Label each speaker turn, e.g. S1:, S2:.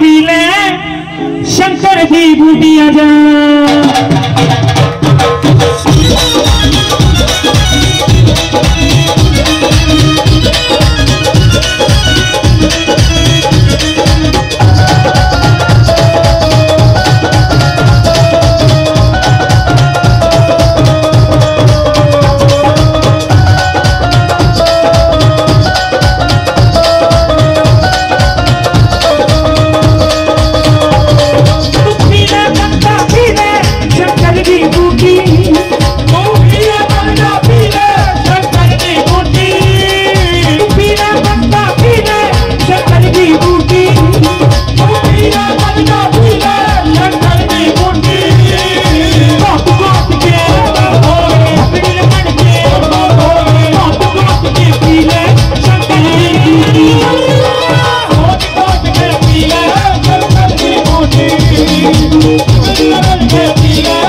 S1: P ले शंकर की बूटियाँ जा। meu
S2: filho